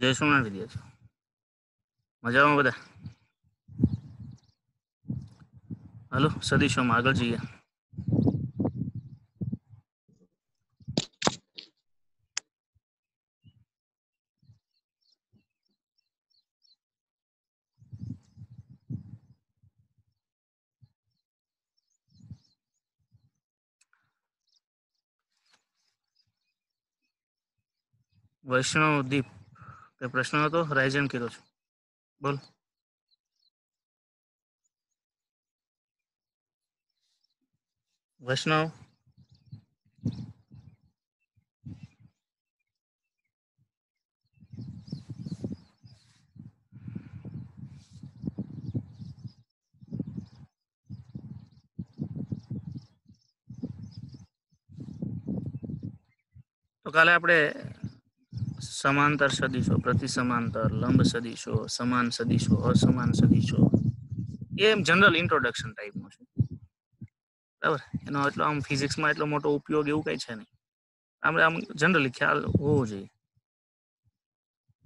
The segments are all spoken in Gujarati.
જય સોમનાથ વિદ્યાર્થી મજામાં બધા? હાલો સદીશોમાં આગળ જઈએ. વૈષ્ણવ દીપ. કઈ પ્રશ્ન હતો રાયજન કીધો છું. બોલ. વૈષ્ણવ. તો કાલે આપણે સમાંતર સદીશો પ્રતિ સમાંતર લંબ સદીશો સમાન સદીશો અસમાન સદીશો. એ એમ જનરલ ઇન્ટ્રોડક્શન ટાઈપનું છે. બરાબર? એનો એટલો આમ ફિઝિક્સમાં એટલો મોટો ઉપયોગ એવું કઈ છે નહીં. આપણે આમ જનરલી ખ્યાલ હોવો જોઈએ.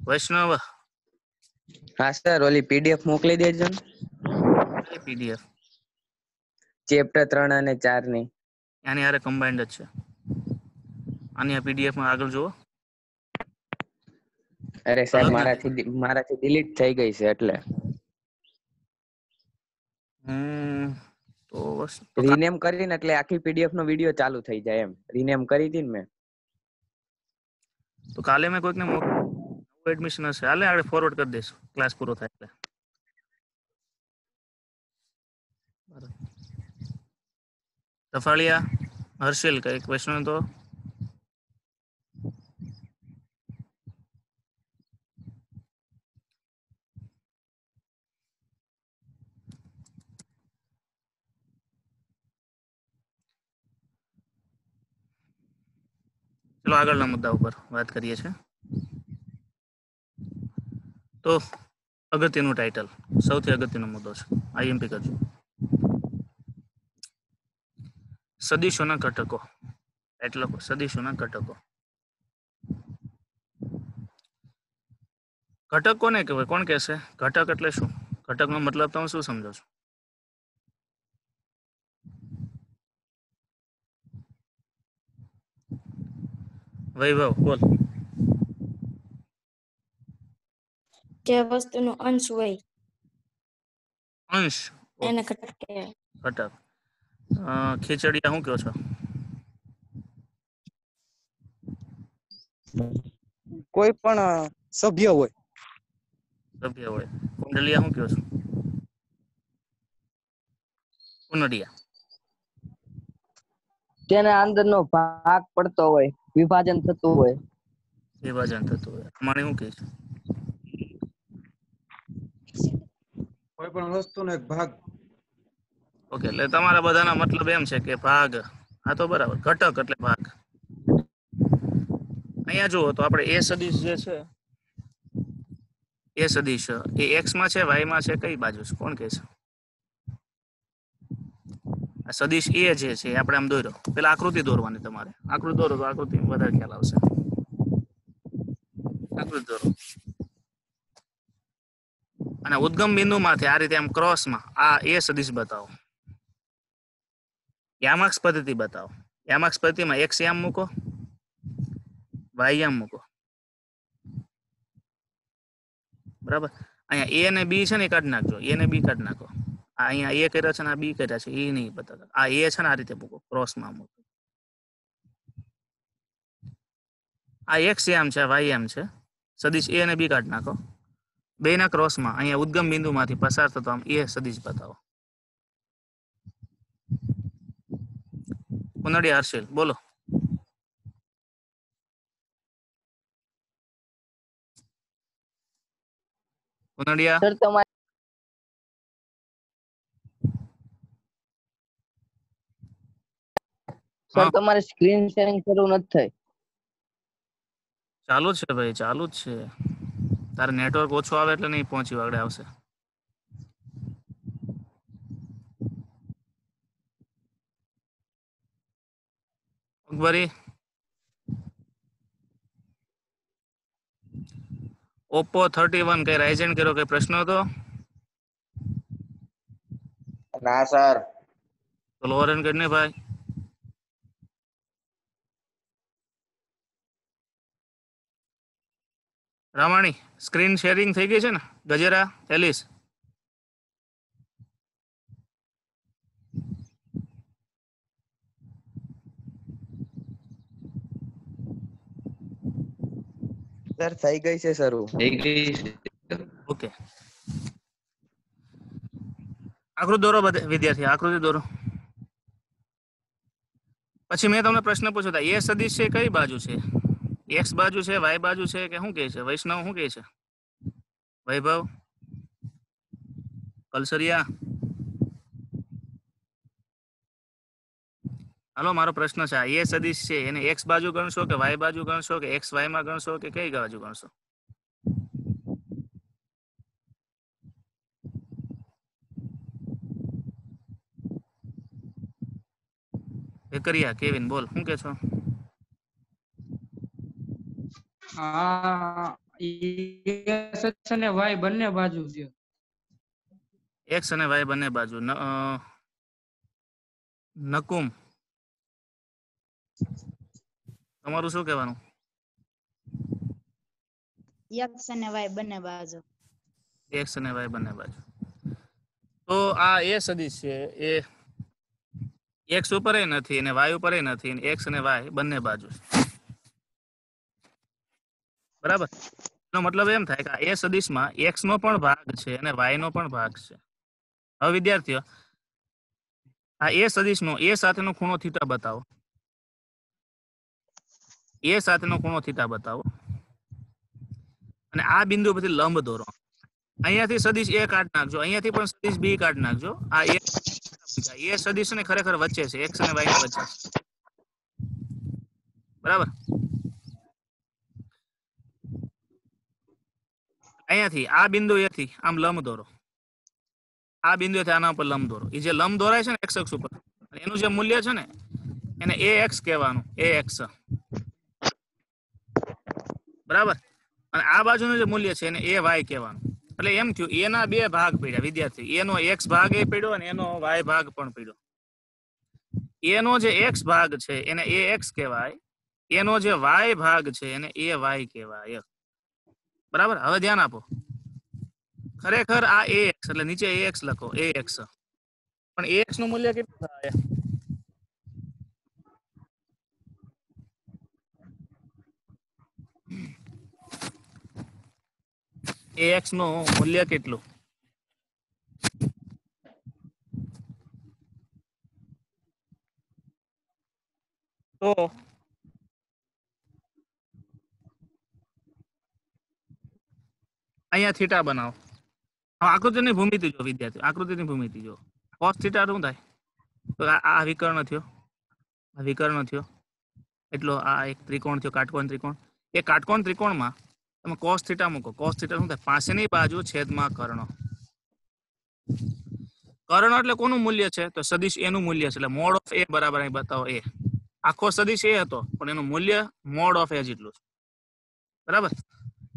વૈષ્ણવ. હા સર ઓલી પીડીએફ મોકલી દેજો ને. પીડીએફ ચેપ્ટર ત્રણ અને ચારની આની હારે કમ્બાઇન્ડ જ છે. આની આ પીડીએફમાં આગળ જુઓ. અરે સાહેબ મારાથી મારાથી ડિલીટ થઈ ગઈ છે એટલે. હમ તો બસ રીનેમ કરીને એટલે આખી પીડીએફ નો વીડિયો ચાલુ થઈ જાય એમ. રીનેમ કરી દીન મેં. તો કાલે મેં કોઈકને નવું એડમિશન હશે. હાલે આપણે ફોરવર્ડ કરી દઈશું ક્લાસ પૂરો થાય એટલે. સફાળિયા હર્ષિલ કંઈક ક્વેશ્ચન તો? ચલો આગળના મુદ્દા ઉપર વાત કરીએ છીએ. તો અગત્યનું ટાઇટલ સૌથી અગત્યનો મુદ્દો છે આઈએમપી કરજો સદીશોના ઘટકો એટલે સદીશોના ઘટકો. ઘટક કોને કહેવાય, કોણ કહેશે? ઘટક એટલે શું? ઘટકનો મતલબ તમે શું સમજો છો? વૈભવ બોલ. જે વસ્તુનો અંશ હોય અંશ? એને ઘટક કહેવાય. ઘટક. અ, શું કહો છો? કોઈ પણ સભ્ય હોય. સભ્ય હોય. કુંડલિયા શું કહો છો? કુંડલિયા. તેના અંદરનો ભાગ પડતો હોય. વિભાજન થતું હોય. વિભાજન થતું હોય. અમારે શું કહે છે? કોઈ પણ વસ્તુનો એક ભાગ. ઓકે એટલે તમારા બધાના મતલબ એમ છે કે ભાગ. હા તો બરાબર. ઘટક એટલે ભાગ. અહીંયા જુઓ તો આપણે એ સદીશ જે છે એ સદીશ એ એક્સમાં છે વાયમાં છે કઈ બાજુ છે? કોણ કહે છે? આ સદિશ એ જે છે આપણે આમ દોર્યો. પેલા આકૃતિ દોરવાની તમારે. આકૃતિ દોરો તો આકૃતિ વધારે ખ્યાલ આવશે. આકૃતિ દોરો. અને ઉદ્ગમ બિંદુમાંથી આ રીતે આમ ક્રોસમાં આ એ સદીશ બતાવો. યામાક્ષ પદ્ધતિ બતાવો. યામાક્ષ પદ્ધતિમાં એક્સ યામ મૂકો. વાય યામ મૂકો. બરાબર? અહીંયા એ અને બી છે ને કાઢી નાખજો. એ ને બી કાઢી નાખો. અહીંયા એ કર્યા છે ને આ બી કર્યા છે એ નહીં બતાવતા આ એ છે ને આ રીતે મૂકો ક્રોસમાં મૂકો. આ એક્સ એમ છે વાય એમ છે. સદીશ એ અને બી કાઢ નાખો. બેના ક્રોસમાં અહીંયા ઉદ્ગમ બિંદુમાંથી પસાર થતો આમ એ સદીશ બતાવો. કુનડિયા હર્ષિલ, બોલો. કુનડિયા સર તમારે સ્ક્રીન શેરિંગ શરૂ નથી થઈ ચાલુ જ છે ભાઈ ચાલુ જ છે. તારે નેટવર્ક ઓછું આવે એટલે નહીં પહોંચી વાગડે આવશે. અકબરી ઓપ્પો થર્ટી વન કઈ રાઇઝન કર્યો કઈ પ્રશ્ન હતો? ના સર તો લોઅર એન્ડ ભાઈ. રામાણી સ્ક્રીન શેરિંગ થઈ ગઈ છે ને? ગજેરા એલિસ સર થઈ ગઈ છે સર ઓકે. આકૃતિ દોરો બધે વિદ્યાર્થી આકૃતિ દોરો. પછી મેં તમને પ્રશ્ન પૂછ્યો હતા એ સદીશ છે કઈ બાજુ છે? એક્સ બાજુ છે વાય બાજુ છે કે શું કહે છે? વૈષ્ણવ શું કહે છે? વૈભવ? કલસરિયા? હાલો, મારો પ્રશ્ન છે. એ સદીશ છે, એને એક્સ બાજુ ગણશો કે વાય બાજુ ગણશો કે એક્સ વાયમાં ગણશો કે કઈ બાજુ ગણશો? વેકરિયા કેવિન, બોલ, શું કે છો? અને વાય બંને બાજુ છે. એક્સ અને વાય બંને બાજુ. નકુમ. તમારું શું કહેવાનું? એક્સ અને વાય બંને બાજુ. એક્સ અને વાય બંને બાજુ. તો આ એ સદીશ છે. એ એક્સ ઉપર નથી અને વાય ઉપર નથી એક્સ અને વાય બંને બાજુ છે. બરાબર? એનો મતલબ એમ થાય કે એ સદિશમાં એક્સ નો પણ ભાગ છે અને વાય નો પણ ભાગ છે. હવે વિદ્યાર્થીઓ, આ એ સદિશનો, એ સાથેનો ખૂણો થીટા બતાવો. એ સાથેનો ખૂણો થીટા બતાવો. અને આ બિંદુ પછી લંબ દોરો. અહીંયાથી સદીશ એ કાઢ નાખજો, અહીંયાથી પણ સદીશ બી કાઢ નાખજો. આ એ સદીશ ને ખરેખર વચ્ચે છે એક્સ અને વાય વચ્ચે બરાબર? અહીંયાથી, આ બિંદુ એથી આમ લંબ દોરો. આ બિંદુથી આના ઉપર લંબ દોરો. એ જે લંબ દોરાય છે ને એક્સ અક્ષ ઉપર એનું જે મૂલ્ય છે ને, એને એ એક્સ કહેવાનું એ એક્સ બરાબર? અને આ બાજુનું જે મૂલ્ય છે એને એ વાય કહેવાનું. એટલે એમ થયું એના બે ભાગ પડ્યા, વિદ્યાર્થી. એનો એક્સ ભાગ એ પડ્યો અને એનો વાય ભાગ પણ પડ્યો. એનો જે એક્સ ભાગ છે એને એ એક્સ કહેવાય એનો જે વાય ભાગ છે એને એ વાય કહેવાય. બરાબર? હવે ધ્યાન આપો. ખરેખર આ એ એક્સ એટલે નીચે એ એક્સ લખો એ એક્સ પણ એ એક્સનું મૂલ્ય કેટલું થાય? એ એક્સનું મૂલ્ય કેટલું? તો અહીંયા થીટા બનાવો. આકૃતિની ભૂમિતિ જો વિદ્યાર્થી આકૃતિની ભૂમિતિ જો. કોસ થીટા શું થાય? તો આ વિકર્ણ થયો. આ વિકર્ણ થયો. એટલો આ એક ત્રિકોણ થયો, કાટકોણ ત્રિકોણ. એ કાટકોણ ત્રિકોણમાં તમે કોસ થીટા મૂકો. કોસ થીટા શું થાય? પાસેની બાજુ છેદમાં કર્ણ. કર્ણ એટલે કોનું મૂલ્ય છે? તો સદીશ એનું મૂલ્ય છે. એટલે મોડ ઓફ એ બરાબર અહીં બતાવો એ આખો સદીશ એ હતો, પણ એનું મૂલ્ય મોડ ઓફ એ જેટલું છે. બરાબર?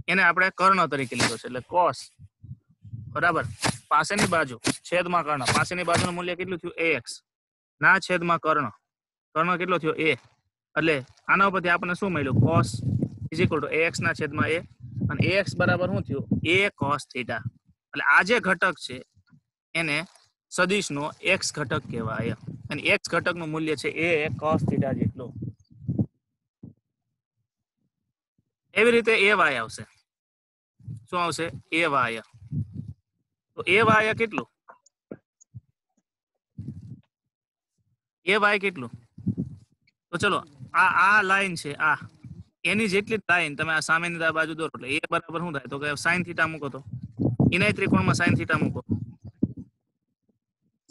એને આપણે કર્ણ તરીકે લીધો છે, એટલે કોસ બરાબર? પાસેની બાજુ, છેદમાં કર્ણ. પાસેની બાજુનું મૂલ્ય કેટલું થયું? એક્સ ના છેદમાં કર્ણ. કર્ણ કેટલો થયો? એ એટલે આના ઉપરથી આપણને શું મળ્યું? Cos is equal to X ના છેદમાં એ અને એ એક્સ બરાબર શું થયું? એ કોસ થીટા એટલે આ જે ઘટક છે, એને સદીશનો એક્સ ઘટક કહેવાય. અને એક્સ ઘટકનું મૂલ્ય છે એ કોસ થીટા જેટલું. એવી રીતે એ વાય આવશે. શું આવશે? A Y. તો એ વાય કેટલું? એ વાય કેટલું? તો ચલો, આ આ લાઈન છે, આ. એની જેટલી લાઈન તમે આ સામેની બાજુ દોરો, એટલે એ બરાબર શું થાય? તો કે સાઈન થીટા મૂકો તો. એના ત્રિકોણમાં સાઈન થીટા મૂકો.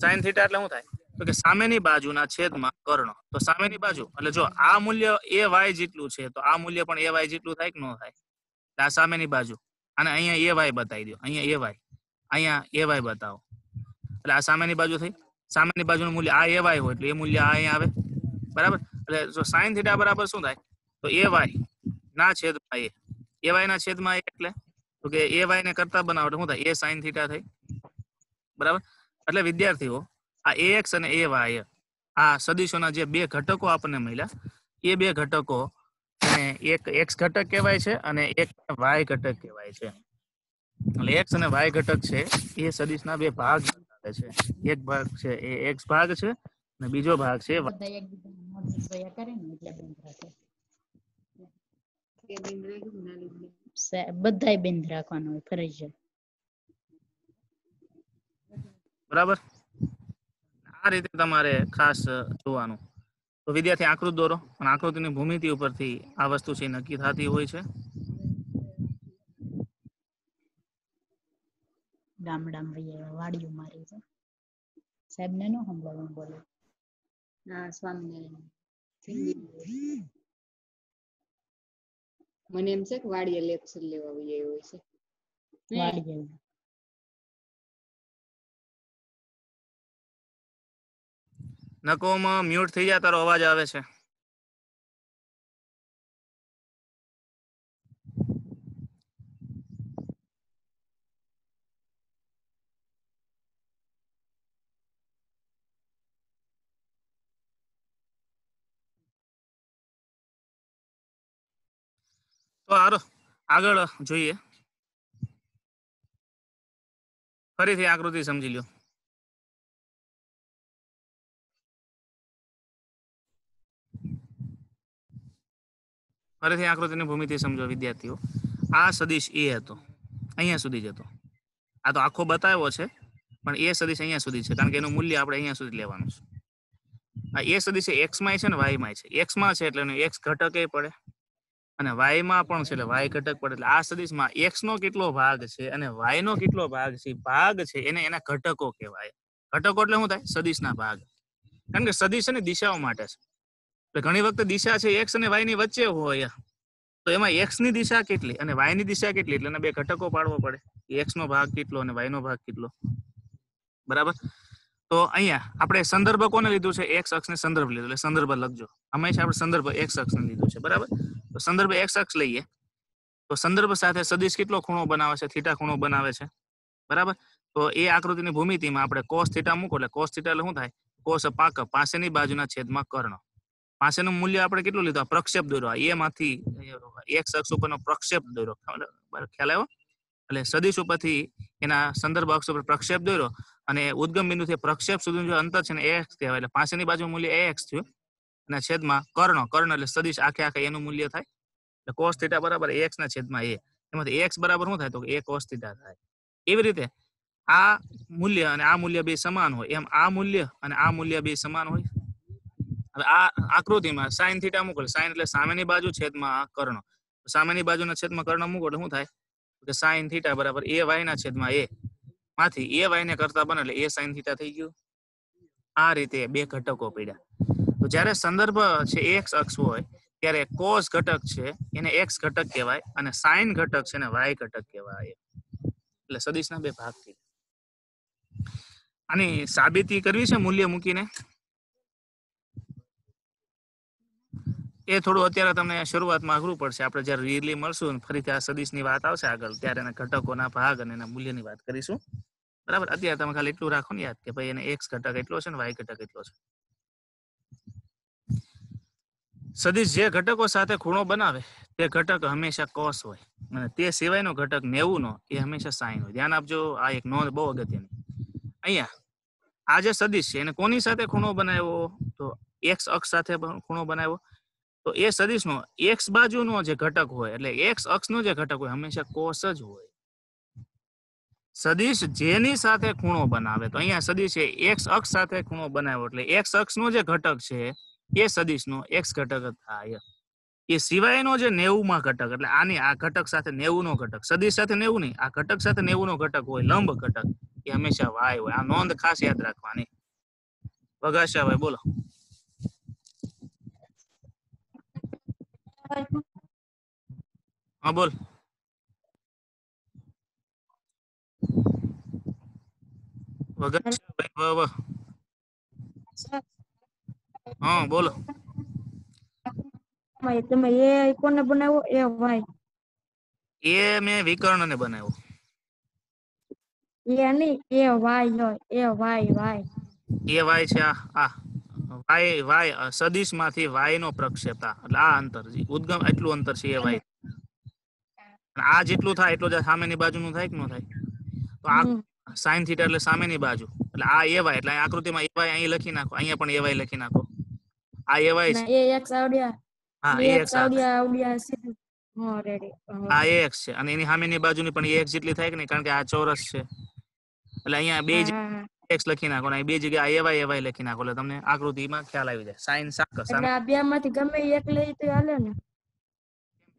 સાઈન થીટા એટલે શું થાય? તો કે સામેની બાજુના છેદમાં કર્ણ. તો સામેની બાજુ, એટલે જો આ મૂલ્ય એ વાય જેટલું છે, તો આ મૂલ્ય પણ એ વાય જેટલું થાય કે ન થાય? આ સામેની બાજુ. અને અહીંયા એ વાય બતાવી દો, અહીંયા એ વાય, અહીંયા એ વાય બતાવો. એટલે આ સામેની બાજુ થઈ, સામેની બાજુનું મૂલ્ય આ એ વાય હોય એટલે એ મૂલ્ય આ અહીંયા આવે, બરાબર? એટલે જો સાઈન થીટા બરાબર શું થાય? તો એ વાય ના છેદમાં એ એ વાય ના છેદમાં એટલે, તો કે એ વાય ને કરતા બનાવો એટલે શું થાય? એ સાઈન થીટા થઈ, બરાબર? એટલે વિદ્યાર્થીઓ, આ એક્સ અને એ વાય, આ સદીશોના જે બે ઘટકો આપણને મળ્યા, એ બે ઘટકો અને એક એક્સ ઘટક કહેવાય છે અને એક વાય ઘટક કહેવાય છે. એટલે એક્સ અને વાય ઘટક છે એ સદીશના બે ભાગ બતાવે છે. એક ભાગ છે એ એક્સ ભાગ છે અને બીજો ભાગ છે બધાય બંધ રાખવાનું હોય ફરજિયાત. બરાબર? આ રીતે તમારે ખાસ જોવાનું. તો વિદ્યાર્થી આકૃતિ દોરો. અને આકૃતિની ભૂમિતિ ઉપરથી આ વસ્તુ છે નક્કી થતી હોય છે. ગામડામ આવ્યા, વાડીઓ મારી છે. સાહેબ ને નો સંભળાવું બોલે. ના સ્વામિનારાયણ મને એમ છે કે વાડીએ લેક્ચર લેવા વહી હોય છે. વાડી નકોમાં મ્યુટ થઈ જાય, તારો અવાજ આવે છે. તો હારો, આગળ જોઈએ. ફરીથી આકૃતિ સમજી લ્યો. ફરીથી આકૃતિની ભૂમિતિ સમજો, વિદ્યાર્થીઓ. આ સદીશ એ હતો. અહીંયા સુધી જ હતો આ તો આખો બતાવ્યો છે, પણ એ સદીશ અહીંયા સુધી છે, કારણ કે એનું મૂલ્ય આપણે અહીંયા સુધી લેવાનું છે. આ એ સદીશ એક્સમાં છે ને વાયમાં છે. એક્સમાં છે એટલે એનું એક્સ ઘટક એ પડે. અને વાયમાં પણ છે એટલે વાય ઘટક પડે. એટલે આ સદીશમાં એક્સ નો કેટલો ભાગ છે અને વાય નો કેટલો ભાગ છે ભાગ છે એને એના ઘટકો કહેવાય. ઘટકો એટલે શું થાય? સદીશના ભાગ. કારણ કે સદીશ અને દિશાઓ માટે છે. એટલે ઘણી વખત દિશા છે એક્સ અને વાયની વચ્ચે હોય. તો એમાં એક્સની દિશા કેટલી અને વાયની દિશા કેટલી? એટલે બે ઘટકો પાડવો પડે. એક્સ નો ભાગ કેટલો અને વાય નો ભાગ કેટલો. બરાબર? તો અહીંયા આપણે સંદર્ભ કોને લીધું છે? એક્સ અક્ષ ને સંદર્ભ લીધું. એટલે સંદર્ભ લખજો. હંમેશા આપણે સંદર્ભ એક્સ અક્ષને લીધું છે. બરાબર? તો સંદર્ભ એક્સ અક્ષ લઈએ. તો સંદર્ભ સાથે સદીશ કેટલો ખૂણો બનાવે છે? થીટા ખૂણો બનાવે છે. બરાબર? તો એ આકૃતિની ભૂમિતિમાં આપણે કોસ થીટા મૂકો. એટલે કોસ થીટા એટલે શું થાય? કોસ પાક પાસેની બાજુના છેદમાં કર્ણ. પાસેનું મૂલ્ય આપણે કેટલું લીધું? પ્રક્ષેપ દોર્યો આ એમાંથી એક્સ અક્ષ ઉપરનો પ્રક્ષેપ દોર્યો ખ્યાલ આવ્યો? એટલે સદીશ ઉપરથી એના સંદર્ભ અક્ષ ઉપર પ્રક્ષેપ દોર્યો અને ઉદ્ગમ બિંદુથી પ્રક્ષેપ સુધીનું જે અંતર છે ને એક્સ કહેવાય. એટલે પાસેની બાજુ મૂલ્ય એક્સ થયું અને છેદમાં કર્ણ. કર્ણ એટલે સદીશ આખે આખે એનું મૂલ્ય થાય. એટલે કોસ થીટા બરાબર એક્સ ના છેદમાં એ. એમાંથી એક્સ બરાબર શું થાય? તો એ કોસ થીટા થાય. એવી રીતે આ મૂલ્ય અને આ મૂલ્ય બે સમાન હોય. એમ આ મૂલ્ય અને આ મૂલ્ય બે સમાન હોય. હવે આ આકૃતિમાં સાઈન થીટા મૂકો સાઈન એટલે સામેની બાજુ છેદમાં કર્ણ. સામેની બાજુના છેદમાં કર્ણ મૂકો એટલે શું થાય? કે સાઈન થીટા બરાબર એ વાય ના છેદમાં એ. માંથી એ વાય ને કરતા બને એટલે એ સાઈન થીટા થઈ ગયું. આ રીતે બે ઘટકો પડ્યા. તો જ્યારે સંદર્ભ છે એક્સ અક્ષ હોય, ત્યારે કોસ ઘટક છે, એને એક્સ ઘટક કહેવાય અને સાઈન ઘટક છે એને વાય ઘટક કહેવાય. એટલે સદીશના બે ભાગ થઈ આની સાબિતી કરવી છે મૂલ્ય મૂકીને? એ થોડું અત્યારે તમને શરૂઆતમાં અઘરું પડશે. આપણે જ્યારે રીલી મળશું ફરીથી આ સદીશની વાત આવશે આગળ, ત્યારે એના ઘટકોના ભાગ અને એના મૂલ્યની વાત કરીશું. બરાબર? અત્યારે તમે ખાલી એટલું રાખો ને યાદ કે ભાઈ એને એક્સ ઘટક એટલો છે ને વાય ઘટક એટલો છે. સદીશ જે ઘટકો સાથે ખૂણો બનાવે, તે ઘટક હંમેશા કોસ હોય અને તે સિવાયનો ઘટક નેવું નો, એ હંમેશા સાઈન હોય. ધ્યાન આપજો, આ એક નોંધ બહુ અગત્યની. અહીંયા, આ જે સદીશ છે, એને કોની સાથે ખૂણો બનાવ્યો? તો એક્સ અક્ષ સાથે ખૂણો બનાવ્યો. તો એ સદીશનો એક્સ બાજુનો જે ઘટક હોય, એટલે એક્સ અક્ષનો જે ઘટક હોય, હંમેશા કોસ જ હોય. સદીશ જેની સાથે ખૂણો બનાવે, તો અહીંયા સદીશ એક્સ અક્ષ સાથે ખૂણો બનાવ્યો, એટલે એક્સ અક્ષનો જે ઘટક છે, એ સદીશનો એક્સ ઘટક થાય. એ સિવાયનો જે નેવું માં ઘટક, એટલે આની આ ઘટક સાથે નેવું નો ઘટક, સદીશ સાથે નેવું નહીં, આ ઘટક સાથે નેવું નો ઘટક હોય, લંબ ઘટક, એ હંમેશા વાય હોય. આ નોંધ ખાસ યાદ રાખવાની. વગાશા ભાઈ બોલો. હા બોલ. હા બોલો. તમે એ કોને બનાવ્યો? એ વાય એ મેં વિકર્ણ ને બનાવ્યો. એ નહીં એ વાય હોય A Y Y A Y છે આ આ. વાય વાય સદિશમાંથી વાય નો પ્રક્ષેપતા. એટલે આ અંતર. ઉદ્ગમ એટલું અંતર છે એ વાય. આ જેટલું થાય એટલું જ સામેની બાજુનું થાય કે ન થાય? તો આ સાઈન થીટા એટલે સામેની બાજુ. એટલે આ એ વાય એટલે આકૃતિમાં એ વાય અહીં લખી નાખો. અહીંયા પણ એ વાય લખી નાખો. આ એ વાય છે એ એક્સ આવડ્યા. હા એ એક્સ આવડ્યા આવડ્યા સીધું. આ એક્સ છે. અને એની સામેની બાજુની પણ એ એક્સ જેટલી થાય કે નહીં? કારણ કે આ ચોરસ છે. એટલે અહીંયા બે જ એક્સ લખી નાખો ને બે જગ્યાએ એવાય એવાય લખી નાખો. એટલે તમને આકૃતિમાં ખ્યાલ આવી જાય. સાઈન સાકર એટલે આ બે માંથી ગમે એક લઈ તો હાલે ને.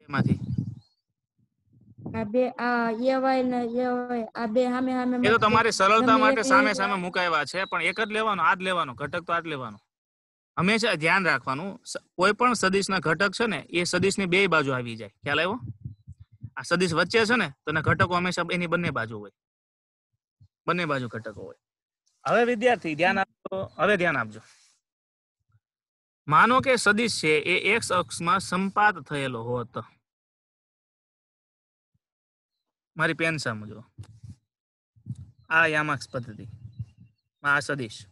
એમાંથી આ બે આ એવાય ને એવાય આ બે સામે સામે એ તો તમારે સરળતા માટે સામે સામે મુકાવ્યા છે પણ એક જ લેવાનો આ જ લેવાનો ઘટક તો આ જ લેવાનો. હંમેશા ધ્યાન રાખવાનું કોઈ પણ સદિશના ઘટક છે ને એ સદિશની બે બાજુ આવી જાય. ખ્યાલ આવ્યો? આ સદિશ વચ્ચે છે ને તો એના ઘટકો હંમેશા એની બંને બાજુ હોય. બંને બાજુ ઘટકો હોય. હવે વિદ્યાર્થી, ધ્યાન આપજો. હવે ધ્યાન આપજો. માનો કે સદિશ છે, એ એક્સ અક્ષમાં સંપાત થયેલો હોત. મારી પેન સામું આ યામાક્ષ પદ્ધતિ. આ સદિશ.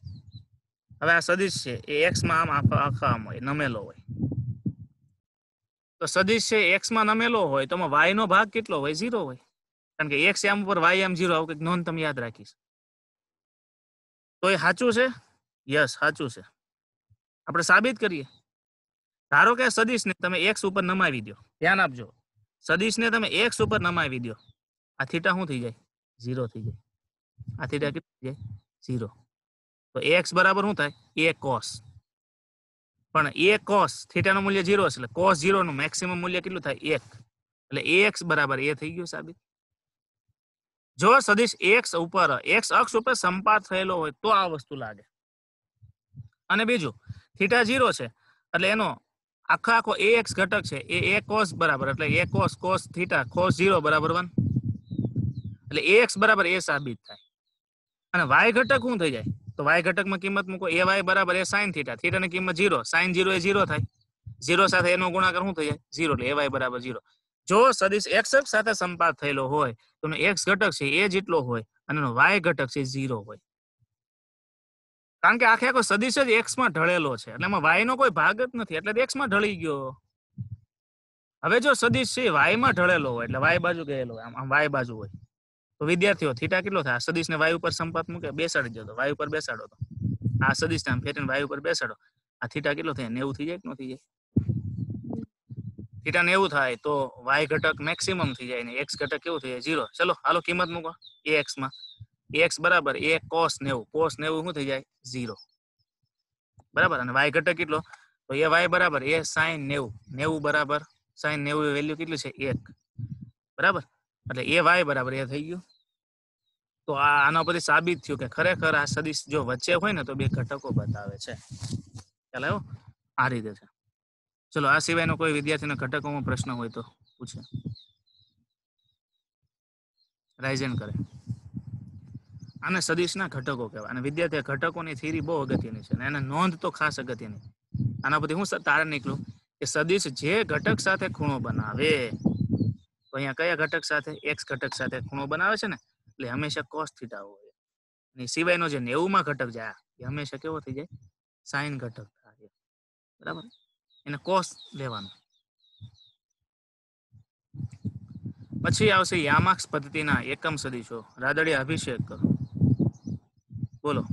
હવે આ સદિશ છે, એ એક્સમાં આમ આખો આમ હોય, નમેલો હોય. તો સદિશ છે એક્સમાં નમેલો હોય, તો વાય નો ભાગ કેટલો હોય? ઝીરો હોય. કારણ કે એક્સ એમ ઉપર વાય એમ ઝીરો આવું કંઈક નોંધ તમે યાદ રાખીશ. તો એ સાચું છે? યસ સાચું છે. આપણે સાબિત કરીએ. ધારો કે સદિશને તમે એક્સ ઉપર નમાવી દો ધ્યાન આપજો. સદિશને તમે એક્સ ઉપર નમાવી દો આ થીટા શું થઈ જાય? ઝીરો થઈ જાય. આ થીટા કેટલું થઈ જાય? ઝીરો તો એક્સ બરાબર શું થાય? એ કોસ પણ એ કોસ થીટાનું મૂલ્ય ઝીરો છે. એટલે કોસ ઝીરો નું મેક્સિમમ મૂલ્ય કેટલું થાય? એક એટલે એક્સ બરાબર એ થઈ ગયું સાબિત. જો સદિશ એક્સ ઉપર એક્સ અક્ષ ઉપર સંપાત થયેલો હોય તો આ વસ્તુ લાગે. અને બીજું થીટા ઝીરો છે, એટલે એનો આખો આખો એ એક્સ ઘટક છે, એ એ કોસ બરાબર, એટલે A cos cos theta cos zero બરાબર વન. એટલે એક્સ બરાબર એ સાબિત થાય. અને વાય ઘટક શું થઈ જાય? તો વાય ઘટકમાં કિંમત મૂકો, એ વાય બરાબર એ સાઈન થીટા થીટાની કિંમત zero sine zero A zero થાય. ઝીરો સાથે એનો ગુણાકાર શું થઈ જાય? ઝીરો એટલે એ વાય બરાબર ઝીરો જો સદિશ એક્સ અક્ષ સાથે સંપાત થયેલો હોય, તો એક્સ ઘટક છે એ જેટલો હોય અને વાય ઘટક છે ઝીરો હોય. કારણ કે આખે આખો સદિશ જ એક્સમાં ઢળેલો છે, એટલે એમાં વાય નો કોઈ ભાગ જ નથી, એટલે એક્સમાં ઢળી ગયો. હવે જો સદિશ છે વાયમાં ઢળેલો હોય, એટલે વાય બાજુ ગયેલો હોય, આમ વાય બાજુ હોય. તો વિદ્યાર્થીઓ થીટા કેટલો થાય? આ સદિશને વાય ઉપર સંપાત મૂકે, બેસાડી ગયો તો વાય ઉપર બેસાડો તો. આ સદિશને આમ ફેરીને વાય ઉપર બેસાડો. આ થીટા કેટલો થાય? નેવું થઈ જાય કે ન થઈ જાય? થીટા નેવું થાય તો વાય ઘટક મેક્સિમમ થઈ જાય ને એક્સ ઘટક કેવું થઈ જાય? ઝીરો ચલો, હાલો કિંમત મૂકો. એ એક્સમાં. એક્સ બરાબર એ કોસ નેવું કોસ નેવું શું થઈ જાય? ઝીરો બરાબર? અને વાય ઘટક કેટલો? તો એ વાય બરાબર એ સાઈન નેવું. નેવું બરાબર. સાઈન નેવું વેલ્યુ કેટલું છે? એક. બરાબર? એટલે એ વાય બરાબર એ થઈ ગયું. તો આ આના પરથી સાબિત થયું કે ખરેખર આ સદિશ જો વચ્ચે હોય ને તો બે ઘટકો બતાવે છે. ખ્યાલ આવ્યો? આ રીતે છે. ચલો, આ સિવાયનો કોઈ વિદ્યાર્થીના ઘટકોમાં પ્રશ્ન હોય તો પૂછે. રાઇઝન કરે. આને સદિશના ઘટકો કહેવાય. અને વિદ્યાર્થી ઘટકોની થિયરી બહુ અગત્યની છે અને એને નોંધ તો ખાસ અગત્યની. આના પરથી હું તારણ નીકળું કે સદિશ જે ઘટક સાથે ખૂણો બનાવે, તો અહીંયા કયા ઘટક સાથે? એક્સ ઘટક સાથે ખૂણો બનાવે છે ને? એટલે હંમેશા કોસ થીટા હોય. અને સિવાયનો જે નેવુંમાં ઘટક જાય, એ હંમેશા કેવો થઈ જાય? સાઇન ઘટક થાય. બરાબર? એને કોસ લેવાનો. પછી આવશે યામાક્ષ પદ્ધતિના એકમ સદીશો રાદડી અભિષેક બોલો.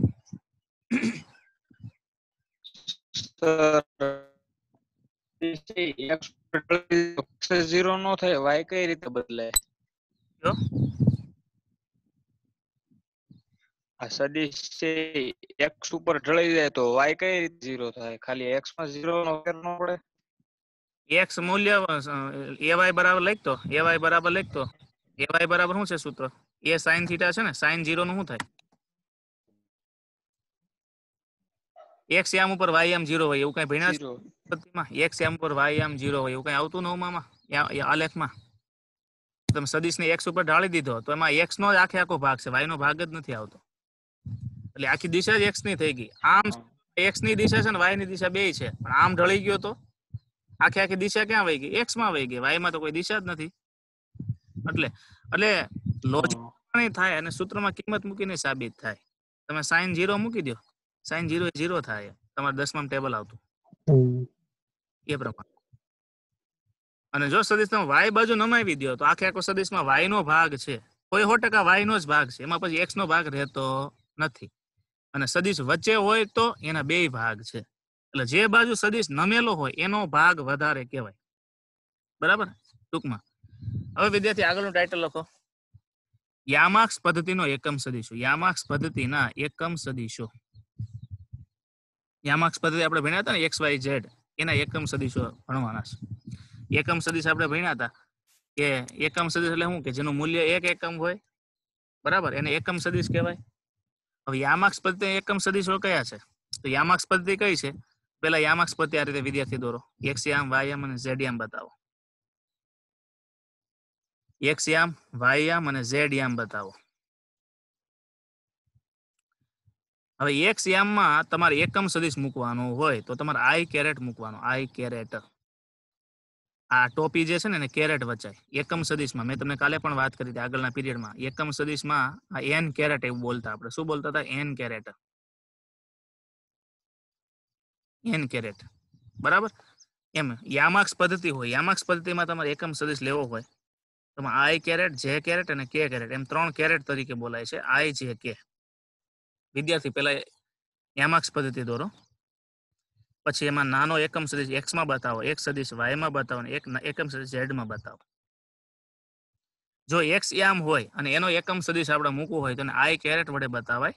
ઝીરો નો થાય વાય કઈ રીતે બદલાય કયો? આ સદિશ છે એક્સ ઉપર ઢળી જાય તો વાય કઈ રીતે ઝીરો થાય? ખાલી એક્સમાં ઝીરો નો ફેર ન પડે? એક્સ મૂલ્ય એવાય બરાબર લખતો એવાય બરાબર લખતો એવાય બરાબર શું છે સૂત્ર? એ સાઈન થીટા છે ને સાઈન ઝીરો નું શું થાય? એક્સ યામ ઉપર વાય યામ ઝીરો હોય એવું કઈ ભણ્યા છે ઝીરો પદ્ધતિમાં? એક્સ યામ ઉપર વાય યામ ઝીરો હોય એવું કઈ આવતું નવમાં આલેખમાં તમે સદીશને એક્સ ઉપર ઢાળી દીધો તો એમાં એક્સ નો જ આખે આખો ભાગ છે વાય નો ભાગ જ નથી આવતો. એટલે આખી દિશા જ એક્સની થઈ ગઈ. આમ એક્સની દિશા છે ને વાયની દિશા બે છે. પણ આમ ઢળી ગયો તો? આખી આખી દિશા ક્યાં વહી ગઈ? એક્સમાં વહી ગઈ. વાયમાં તો કોઈ દિશા જ નથી. એટલે એટલે લોજિક થાય અને સૂત્રમાં કિંમત મૂકીને સાબિત થાય. તમે સાઈન જીરો મૂકી દો. સાઈન જીરો એ જીરો થાય. તમારે દસમા ટેબલ આવતું. એ પ્રમાણે. અને જો સદીશ તમે વાય બાજુ નમાવી દો તો આખે આખો સદીશમાં વાય નો ભાગ છે. કોઈ સો ટકા વાય નો જ ભાગ છે. એમાં પછી એક્સ નો ભાગ રહેતો નથી. અને સદિશ વચ્ચે હોય તો એના બે ભાગ છે. એટલે જે બાજુ સદિશ નમેલો હોય, એનો ભાગ વધારે કહેવાય. બરાબર? ટૂંકમાં. હવે વિદ્યાર્થી, આગળનું ટાઇટલ લખો. યામાક્ષ પદ્ધતિનો એકમ સદીશો. યામાક્ષ પદ્ધતિના એકમ સદીશો. યામાક્ષ પદ્ધતિ આપણે ભણ્યા હતા ને, એક્સ, વાય, ઝેડ, એના એકમ સદીશો ભણવાના છે. એકમ સદીશ આપણે ભણ્યા હતા કે એકમ સદીશ એટલે શું? કે જેનું મૂલ્ય એક એકમ હોય. બરાબર? એને એકમ સદીશ કહેવાય. હવે યામાક્ષ પદ્ધતિ એકમ સદીશો કયા છે. તો યામાક્ષ પદ્ધતિ કઈ છે? પેલા યામાક્ષ પદ્ધતિ આ રીતે વિદ્યાર્થી દોરો. એક્સ યામ વાય અને ઝેડ યામ બતાવો. એક્સ યામ વાય યામ અને ઝેડ યામ બતાવો. હવે એક્સ યામમાં તમારે એકમ સદીશ મૂકવાનો હોય તો તમારે આઈ કેરેટ મૂકવાનો આઈ કેરેટ આ ટોપી જે છે ને કેરેટ વચાય. એકમ સદીશમાં. મેં તમને કાલે પણ વાત કરી હતી આગળના પીરિયડમાં. એકમ સદીશમાં આ એન કેરેટ એવું બોલતા આપણે. શું બોલતા હતા? N caret. N caret. બરાબર? એમ. યામાક્ષ પદ્ધતિ હોય. યામાક્ષ પદ્ધતિમાં તમારે એકમ સદીશ લેવો હોય. તો આઈ કેરેટ જે કેરેટ અને કે કેરેટ. એમ ત્રણ કેરેટ તરીકે બોલાય છે. આઈ જે કે વિદ્યાર્થી પેલા યામાક્ષ પદ્ધતિ દોરો. પછી એમાં નાનો એકમ સદીશ એક્સમાં બતાવો, એક સદીશ વાયમાં બતાવો એક એકમ સદીશ ઝેડમાં બતાવો. જો એક્સ યામ હોય અને એનો એકમ સદીશ આપણે મૂકવું હોય તો આઈ કેરેટ વડે બતાવાય.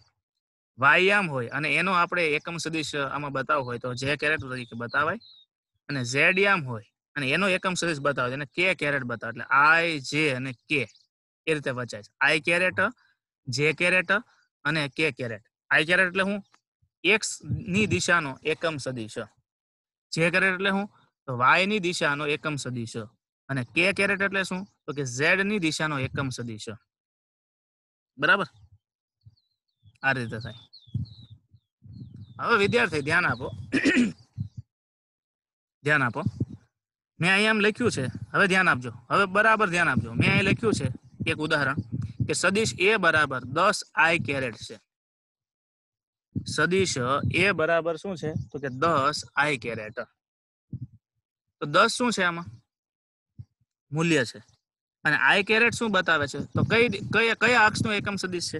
વાય યામ હોય અને એનો આપણે એકમ સદીશ આમાં બતાવવો હોય તો જે કેરેટ તરીકે બતાવાય. અને ઝેડ યામ હોય અને એનો એકમ સદીશ બતાવે એને કે કેરેટ બતાવે, એટલે આઈ જે અને કે એ રીતે વચાય છે. આઈ કેરેટ જે કેરેટ અને કે કેરેટ. આઈ કેરેટ એટલે હું? એક્સની દિશાનો એકમ સદિશ. જે કેરેટ એટલે શું તો વાયની દિશાનો એકમ સદિશ. અને કે કેરેટ એટલે શું? તો કે ઝેડની દિશાનો એકમ સદિશ. બરાબર? આ રીતે થાય. હવે વિદ્યાર્થી, ધ્યાન આપો. ધ્યાન આપો. મેં અહીંયા એમ લખ્યું છે. હવે ધ્યાન આપજો. હવે બરાબર ધ્યાન આપજો. મેં અહીં લખ્યું છે એક ઉદાહરણ કે સદિશ એ બરાબર દસ આઈ કેરેટ છે. સદિશ એ બરાબર શું છે? તો કે દસ આઈ કેરેટ. તો દસ શું છે આમાં? મૂલ્ય છે. અને આઈ કેરેટ શું બતાવે છે? તો કઈ કયા કયા અક્ષનો એકમ સદિશ છે?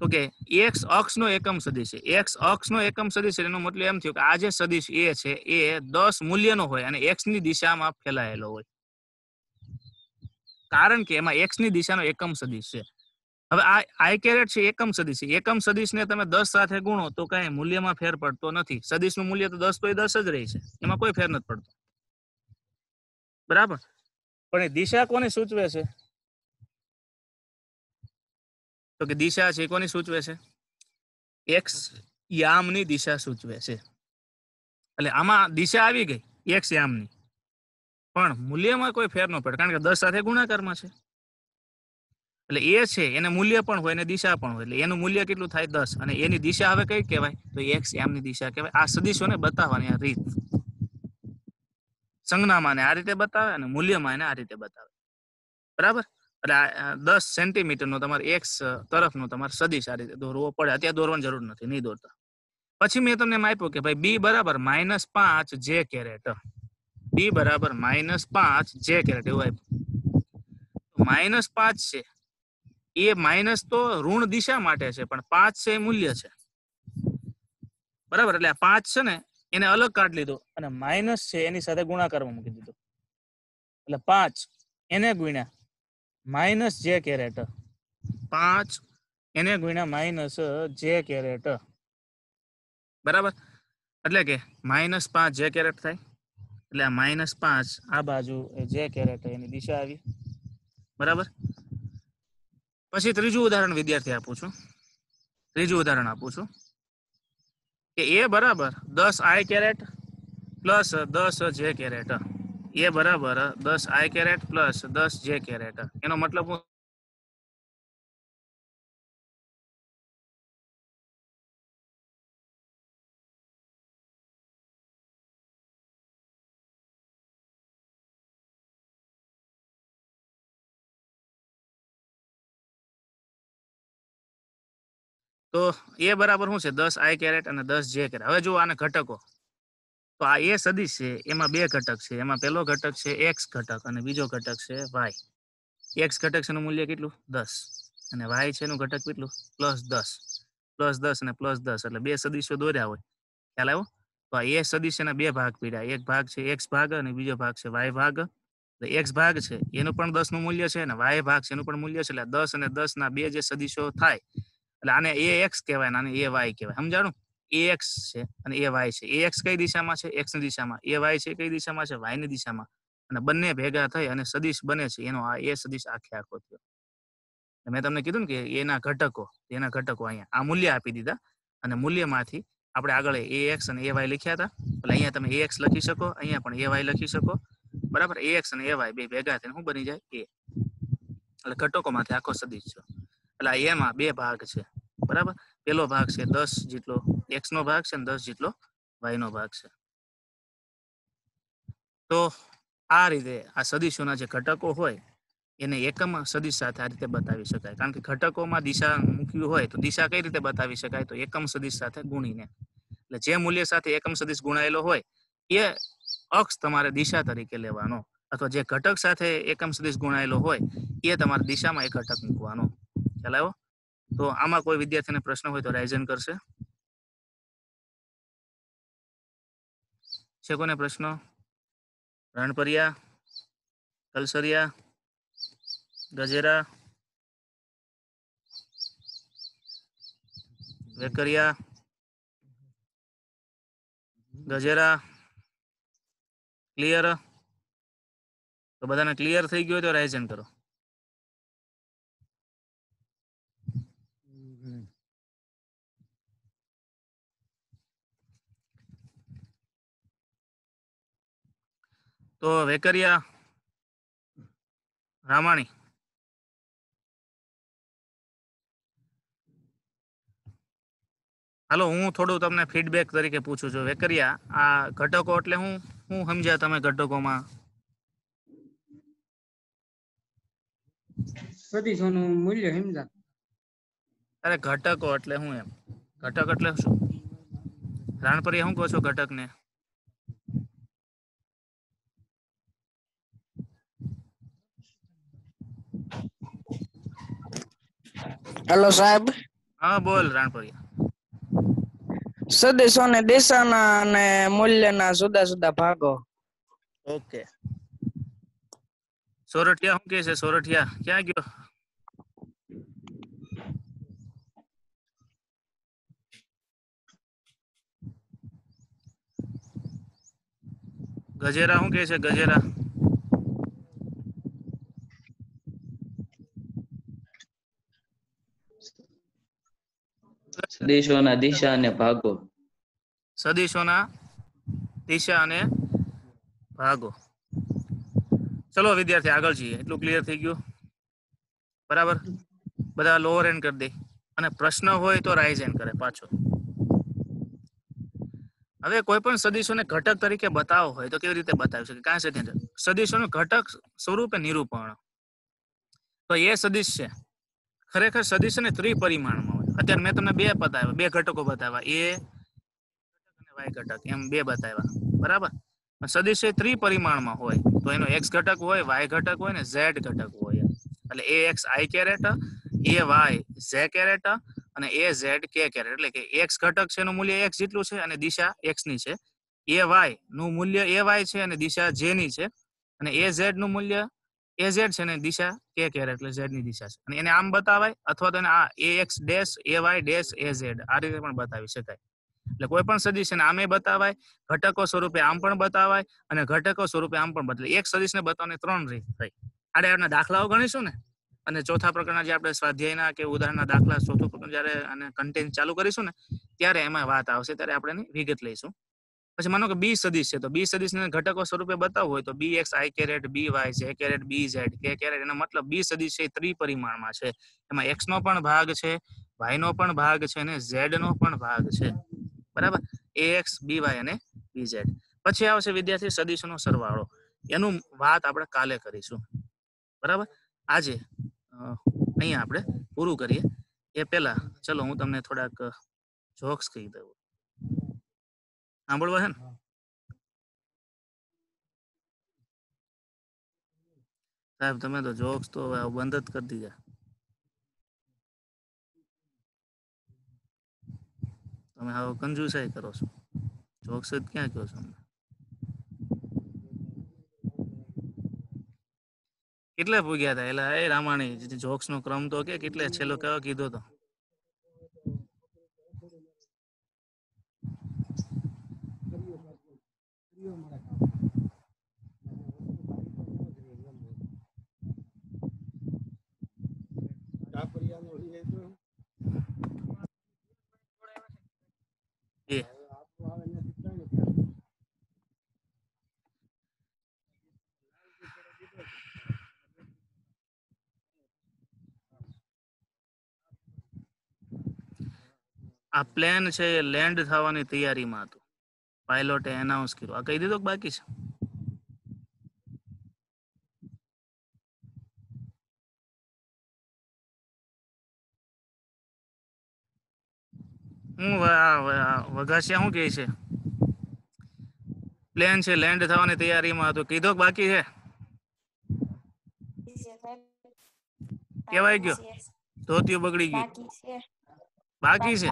તો કે એક્સ અક્ષનો એકમ સદિશ છે. એક્સ અક્ષનો એકમ સદિશ છે. એનો મતલબ એમ થયો કે આ જે સદિશ એ છે, એ દસ મૂલ્યનો હોય અને એક્સની દિશામાં ફેલાયેલો હોય. કારણ કે એમાં એક્સની દિશાનો એકમ સદિશ છે. હવે આ આઈ કેરેટ છે, એકમ સદિશ છે. એકમ સદિશને તમે દસ સાથે ગુણો તો કઈ મૂલ્યમાં ફેર પડતો નથી. સદિશનું મૂલ્ય તો દસ તો દસ જ રહી છે. એમાં કોઈ ફેર નથી પડતો. બરાબર? પણ એ દિશા કોને સૂચવે છે? તો કે દિશા છે કોની સૂચવે છે? એક્સ યામની દિશા સૂચવે છે. એટલે આમાં દિશા આવી ગઈ એક્સ યામની. પણ મૂલ્યમાં કોઈ ફેર ન પડે. કારણ કે દસ સાથે ગુણાકારમાં છે. એટલે એ છે, એને મૂલ્ય પણ હોય અને દિશા પણ હોય. એટલે એનું મૂલ્ય કેટલું થાય? દસ. અને એની દિશા હવે કઈ કહેવાય? તો એક્સ યામની દિશા કહેવાય. આ સદીશોને બતાવવાની આ રીત. સંજ્ઞામાં આ રીતે બતાવે અને મૂલ્યમાં એને આ રીતે બતાવે. બરાબર? એટલે દસ સેન્ટીમીટર નો તમારે એક્સ તરફનો તમારે સદીશ આ રીતે દોરવો પડે. અત્યારે દોરવાની જરૂર નથી, નહીં દોરતા. પછી મેં તમને એમ આપ્યું કે ભાઈ બી બરાબર માઇનસ પાંચ જે કેરેટ બી બરાબર માઇનસ પાંચ જે કેરેટ એવું આપ્યું. માઇનસ પાંચ છે. એ માઇનસ તો ઋણ દિશા માટે છે, પણ પાંચ છે એ મૂલ્ય છે. બરાબર, એટલે આ પાંચ છે ને, એને અલગ કાઢ લીધો અને માઇનસ છે એની સાથે ગુણાકારમાં મૂકી દીધો. એટલે પાંચ એને ગુણ્યા માઇનસ જે કેરેટ પાંચ એને ગુણ્યા માઇનસ જે કેરેટ બરાબર? એટલે કે માઇનસ પાંચ જે કેરેટ થાય. એટલે આ માઇનસ પાંચ આ બાજુ જે કેરેટ એની દિશા આવી. બરાબર? પછી ત્રીજું ઉદાહરણ વિદ્યાર્થી આપું છું. ત્રીજું ઉદાહરણ આપું છું. કે એ બરાબર દસ આઈ કેરેટ પ્લસ દસ જે કેરેટ. એ બરાબર દસ આઈ કેરેટ પ્લસ દસ જે કેરેટ. એનો મતલબ હું તો એ બરાબર શું છે? દસ આઈ કેરેટ અને દસ જે કેરેટ હવે જો આને ઘટકો. તો આ એ સદીશ છે, એમાં બે ઘટક છે. એમાં પહેલો ઘટક છે એક્સ ઘટક અને બીજો ઘટક છે વાય એક્સ ઘટક છે એનું મૂલ્ય કેટલું? દસ. અને વાય છે એનું ઘટક કેટલું? પ્લસ દસ. પ્લસ દસ અને પ્લસ દસ. એટલે બે સદીશો દોર્યા હોય. ખ્યાલ આવ્યો? તો આ એ સદીશના બે ભાગ પીડ્યા. એક ભાગ છે એક્સ ભાગ અને બીજો ભાગ છે વાય ભાગ. એટલે એક્સ ભાગ છે, એનું પણ દસનું મૂલ્ય છે અને વાય ભાગ છે એનું પણ મૂલ્ય છે. એટલે દસ અને દસ ના બે જે સદીશો થાય એટલે આને એ એક્સ કહેવાય આને એ વાય કહેવાય. સમજાણું? એ એક્સ છે અને એ વાય છે. એ એક્સ કઈ દિશામાં છે? એક્સની દિશામાં. એ વાય છે કઈ દિશામાં છે? વાયની દિશામાં. અને બંને ભેગા થઈ અને સદિશ બને છે. એનો આ એ સદિશ આખે આખો થયો. મેં તમને કીધું ને કે એના ઘટકો એના ઘટકો અહીંયા. આ મૂલ્ય આપી દીધા અને મૂલ્યમાંથી આપણે આગળ એ એક્સ અને એ વાય લખ્યા હતા. એટલે અહીંયા તમે એ એક્સ લખી શકો, અહીંયા પણ એ વાય લખી શકો. બરાબર? એ એક્સ અને એ વાય બે ભેગા થઈને શું બની જાય? એ. એટલે ઘટકોમાંથી આખો સદિશ છે એટલે એમાં બે ભાગ છે. બરાબર? પેલો ભાગ છે દસ જેટલો એક્સ નો ભાગ છે અને દસ જેટલો વાય નો ભાગ છે. તો આ રીતે આ સદીશોના જે ઘટકો હોય, એને એકમ સદિશ સાથે આ રીતે બતાવી શકાય. કારણ કે ઘટકોમાં દિશા મૂક્યું હોય તો દિશા કઈ રીતે બતાવી શકાય? તો એકમ સદિશ સાથે ગુણીને. એટલે જે મૂલ્ય સાથે એકમ સદિશ ગુણાયેલો હોય, એ અક્ષ તમારે દિશા તરીકે લેવાનો. અથવા જે ઘટક સાથે એકમ સદીશ ગુણાયેલો હોય, એ તમારે દિશામાં એ ઘટક મૂકવાનો. ખ્યાલ આવ્યો તો આમાં કોઈ વિદ્યાર્થીને પ્રશ્ન હોય તો રાઇઝન કરશે. છે કોને પ્રશ્ન? રણપરિયા, કલસરિયા, ગજેરા, વેકરિયા, ગજેરા ક્લિયર તો બધાને ક્લિયર થઈ ગયું તો રાઇઝન કરો. તો વેકરિયા રામાણી. હાલો હું થોડું તમને ફીડબેક તરીકે પૂછું છું. વેકરિયા આ. ઘટકો એટલે હું હું સમજ્યા તમે ઘટકોમાં? સદીશોનું મૂલ્ય સમજા અરે ઘટકો એટલે શું એમ. ઘટક એટલે શું? રાણપરિયા શું કહો છો ઘટકને? હેલો સાહેબ હા બોલ રાણપરિયા. સદીશો ને દિશાના અને મૂલ્યના જુદા જુદા ભાગો. ઓકે. સોરઠિયા શું કે છે? સોરઠિયા ક્યાં ગયો? ગજેરા શું કે છે? ગજેરા. દેશોના દિશા અને ભાગો. સદેશોના દિશા અને ભાગો. ચલો વિદ્યાર્થી, આગળ જઈએ. એટલું ક્લિયર થઈ ગયું? બરાબર? બધા લોઅર એન્ડ કરી દે. અને પ્રશ્ન હોય તો રાઇઝ એન્ડ કરે પાછો. હવે કોઈ પણ સદીશોને ઘટક તરીકે બતાવો હોય તો કેવી રીતે બતાવી શકે? કાંઈ છે ત્યાં સદીશોનું ઘટક સ્વરૂપે નિરૂપણ. તો એ સદીશ છે. ખરેખર સદીશ ને ત્રિપરિમાણમાં અત્યારે મેં તમને બે બતાવ્યા બે ઘટકો બતાવ્યા. એ અને વાય ઘટક, એમ બે બતાવ્યા. બરાબર? સદિશ એ ત્રિપરિમાણમાં હોય, તો એનો એક્સ ઘટક હોય, વાય ઘટક હોય ને ઝેડ ઘટક હોય એટલે A X I caret, A Y J caret અને એ ઝેડ કે કેરેટ. એટલે કે એક્સ ઘટક છે એનું મૂલ્ય એક્સ જેટલું છે અને દિશા એક્સની છે. એ વાયનું મૂલ્ય એ વાય છે અને દિશા જે ની છે. અને એ ઝેડનું મૂલ્ય એ ઝેડ છે ને દિશા કે કેર એટલે ઝેડની દિશા છે. અને એને આમ બતાવાય અથવા તો એને આ A X dash A Y dash A Z આ રીતે પણ બતાવી શકાય. એટલે કોઈ પણ સદીશ ને આમે બતાવાય, ઘટકો સ્વરૂપે આમ પણ બતાવાય અને ઘટકો સ્વરૂપે આમ પણ બતાવે એક સદીશ ને બતાવવાની ત્રણ રીત થઈ આડે આડના દાખલાઓ ગણીશું ને? અને ચોથા પ્રકારના જે આપણે સ્વાધ્યાયના કે ઉદાહરણના દાખલા ચોથું પ્રકરણ જ્યારે અને કન્ટેન્ટ ચાલુ કરીશું ને, ત્યારે એમાં વાત આવશે ત્યારે આપણે એની વિગત લઈશું. પછી માનો કે બી સદીશ છે, તો બી સદીશને ઘટકો સ્વરૂપે બતાવવું હોય તો B X, I caret, B Y J caret, B Z, K caret, એનો મતલબ બી સદીશ છે ત્રિપરિમાણમાં છે. એમાં એક્સ નો પણ ભાગ છે, વાય નો પણ ભાગ છે અને ઝેડ નો પણ ભાગ છે. બરાબર? એ એક્સ, બી વાય અને બી ઝેડ. પછી આવશે વિદ્યાર્થી સદીશોનો સરવાળો. એનું વાત આપણે કાલે કરીશું. બરાબર? આજે અહીંયા આપણે પૂરું કરીએ. એ પેલા ચલો હું તમને થોડાક જોક્સ કહી દઉં. સાંભળવા છે ને? સાહેબ તમે તો જોક્સ તો હવે બંધ જ કરી દીધા. તમે હવે કંજુસાઈ કરો છો. જોક્સ જ ક્યાં કહો છો અમને? કેટલે પૂગ્યા હતા? એલા એ રામાણી જોક્સ નો ક્રમ તો કે કેટલે છેલ્લો કયો કીધો તો એ આ પ્લેન છે એ લેન્ડ થવાની તૈયારીમાં હતું. પાયલોટે એનાઉન્સ કર્યું. આ કહી દીધો કે બાકી છે? હું વઘાસિયા શું કહે છે? પ્લેન છે લેન્ડ થવાની તૈયારીમાં હતું. કીધો કે બાકી છે? કેવાય ગયો? ધોતિયું બગડી ગયું. બાકી છે.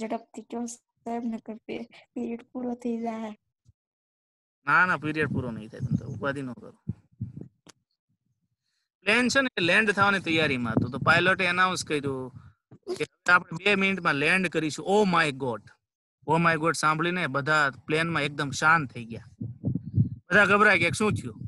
ઝડપથી કયો સાહેબ ને પીરિયડ પૂરો થઈ જાય. ના ના પીરિયડ પૂરો નહીં થાય. તમે ઉપાધિ ન કરો. પ્લેન છે ને લેન્ડ થવાની તૈયારીમાં હતું. તો પાયલોટે એનાઉન્સ કર્યું કે આપણે બે મિનિટમાં લેન્ડ કરીશું. Oh my God oh my God સાંભળીને બધા પ્લેનમાં એકદમ શાંત થઈ ગયા. બધા ગભરાય કે શું થયું?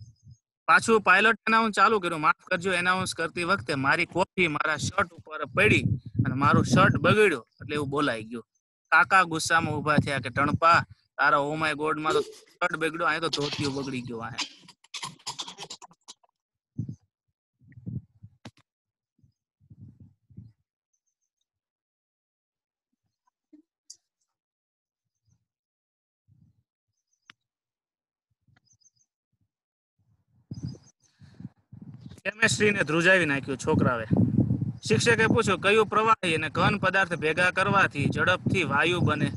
પાછું પાયલોટ એનાઉન્સ ચાલુ કર્યું. માફ કરજો એનાઉન્સ કરતી વખતે મારી કોફી મારા શર્ટ ઉપર પડી અને મારું શર્ટ બગડ્યો એટલે એવું બોલાઈ ગયું. કાકા ગુસ્સામાં ઊભા થયા કે, ટણપા, તારા ઓ માય ગોડમાં તો શર્ટ બગડ્યો અહીં તો ધોતિયું બગડી ગયો આ. કેમેસ્ટ્રીને ધ્રુજાવી નાખ્યું છોકરાવે શિક્ષકે પૂછ્યું, કયું પ્રવાહી અને ઘન પદાર્થ ભેગા કરવાથી ઝડપથી વાયુ બને?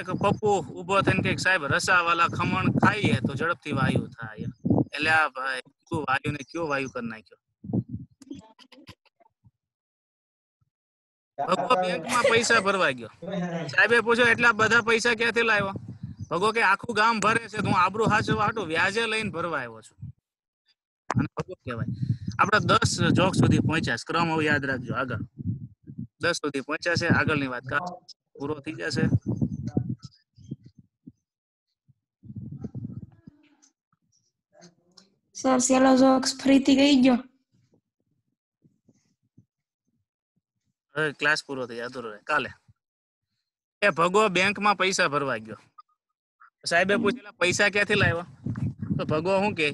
એક પપ્પુ ઊભો થઈને કે સાહેબ રસા વાળા ખમણ ખાઈએ તો ઝડપથી વાયુ થાય. એટલે આ ભાઈ કયું વાયુ ને કયો વાયુ કરી નાખ્યો? ભગવો બેંકમાં પૈસા ભરવા ગયો. સાહેબે પૂછ્યો, એટલા બધા પૈસા ક્યાંથી લાવ્યો? ભગવો કે, આખું ગામ ભરે છે, તો હું આબરૂ હાચવા હાટું વ્યાજે લઈને ભરવા આવ્યો છું. અને ભગવો કહેવાય? આપણે દસ જોક સુધી પહોંચ્યા ક્રમ હવે યાદ રાખજો આગળ. દસ સુધી પહોંચ્યા છે. આગળની વાત પૂરો થઈ જશે. સર સેલો જોક્સ ફરીથી ગઈ ગયો હવે ક્લાસ પૂરો થઈ અધૂરો રહે. કાલે. એ ભગો બેંકમાં પૈસા ભરવા ગયો. સાહેબે પૂછેલા પૈસા ક્યાંથી લાવ્યા? તો ભગો શું કે?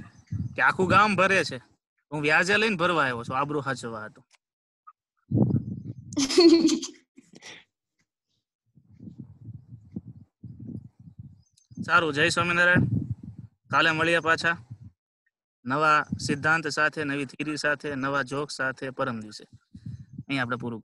કે આખું ગામ ભરે છે. હું વ્યાજે લઈને ભરવા આવ્યો છું, આબરૂ હાચવા હતો. સારું, જય સ્વામિનારાયણ. કાલે મળીએ પાછા. નવા સિદ્ધાંત સાથે, નવી થિયરી સાથે, નવા જોક સાથે પરમ દિવસે. અહીં આપણે પૂરું